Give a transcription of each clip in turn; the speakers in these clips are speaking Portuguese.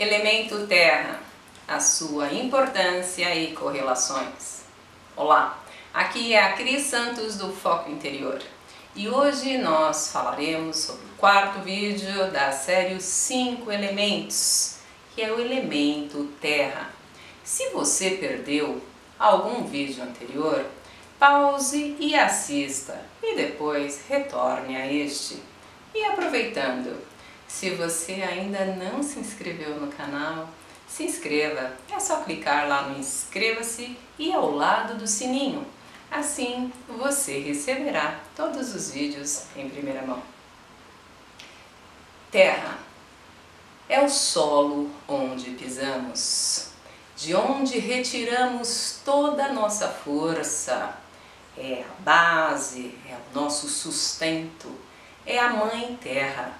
Elemento terra, a sua importância e correlações. Olá, aqui é a Cris Santos do Foco Interior e hoje nós falaremos sobre o quarto vídeo da série Os 5 Elementos, que é o elemento terra. Se você perdeu algum vídeo anterior, pause e assista e depois retorne a este. E aproveitando, se você ainda não se inscreveu no canal, se inscreva. É só clicar lá no inscreva-se e ao lado do sininho. Assim você receberá todos os vídeos em primeira mão. Terra é o solo onde pisamos, de onde retiramos toda a nossa força. É a base, é o nosso sustento, é a Mãe Terra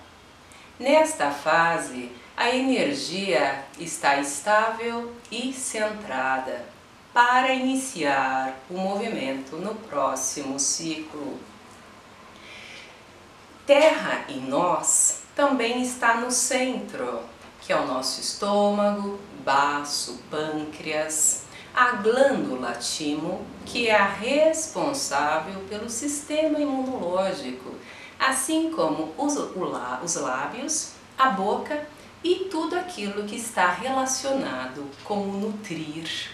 Nesta fase, a energia está estável e centrada para iniciar o movimento no próximo ciclo. Terra em nós também está no centro, que é o nosso estômago, baço, pâncreas, a glândula timo, que é a responsável pelo sistema imunológico, assim como os, os lábios, a boca e tudo aquilo que está relacionado com o nutrir.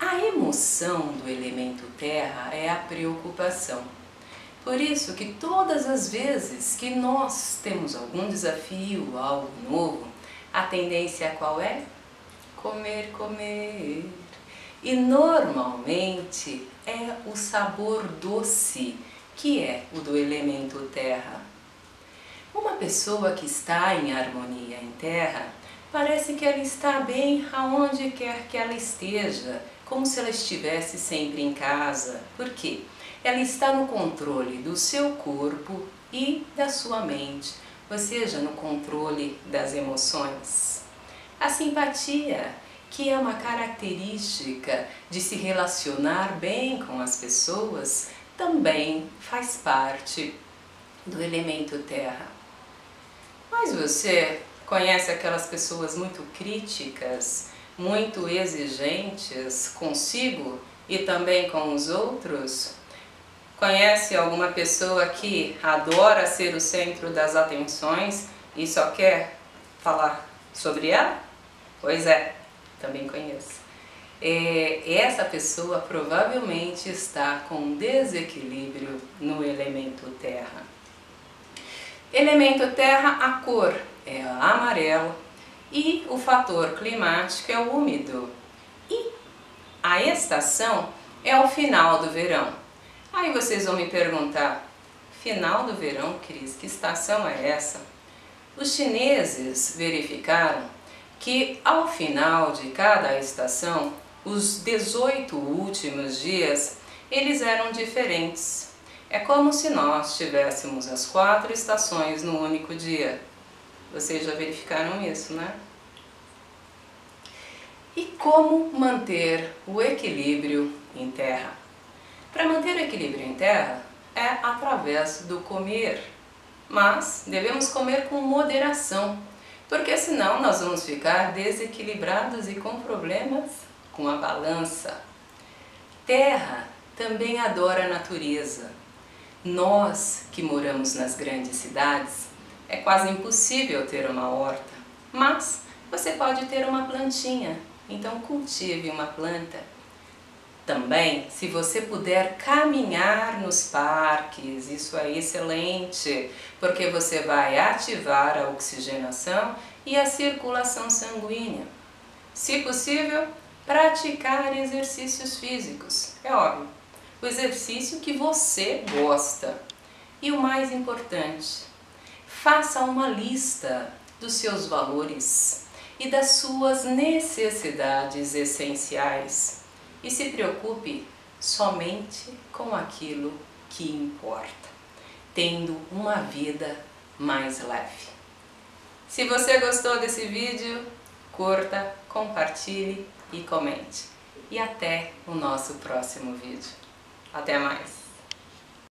A emoção do elemento terra é a preocupação. Por isso que todas as vezes que nós temos algum desafio, algo novo, a tendência qual é? Comer, comer. E normalmente é o sabor doce que é o do elemento terra. Uma pessoa que está em harmonia em terra, parece que ela está bem aonde quer que ela esteja, como se ela estivesse sempre em casa. Por quê? Ela está no controle do seu corpo e da sua mente, ou seja, no controle das emoções. A simpatia, que é uma característica de se relacionar bem com as pessoas, também faz parte do elemento terra. Mas você conhece aquelas pessoas muito críticas, muito exigentes consigo e também com os outros? Conhece alguma pessoa que adora ser o centro das atenções e só quer falar sobre ela? Pois é, também conheço é, essa pessoa provavelmente está com desequilíbrio no elemento terra. Elemento terra, a cor é amarelo e o fator climático é o úmido. E a estação é o final do verão. Aí vocês vão me perguntar, final do verão, Cris, que estação é essa? Os chineses verificaram que ao final de cada estação os 18 últimos dias, eles eram diferentes. É como se nós tivéssemos as quatro estações no único dia. Vocês já verificaram isso, né? E como manter o equilíbrio em terra? Para manter o equilíbrio em terra é através do comer, mas devemos comer com moderação, porque senão nós vamos ficar desequilibrados e com problemas com a balança. Terra também adora a natureza. Nós que moramos nas grandes cidades, é quase impossível ter uma horta, mas você pode ter uma plantinha, então cultive uma planta. Também, se você puder caminhar nos parques, isso é excelente, porque você vai ativar a oxigenação e a circulação sanguínea. Se possível, praticar exercícios físicos. É óbvio, o exercício que você gosta. E o mais importante, faça uma lista dos seus valores e das suas necessidades essenciais e se preocupe somente com aquilo que importa, tendo uma vida mais leve. Se você gostou desse vídeo, curta, compartilhe e comente. E até o nosso próximo vídeo. Até mais!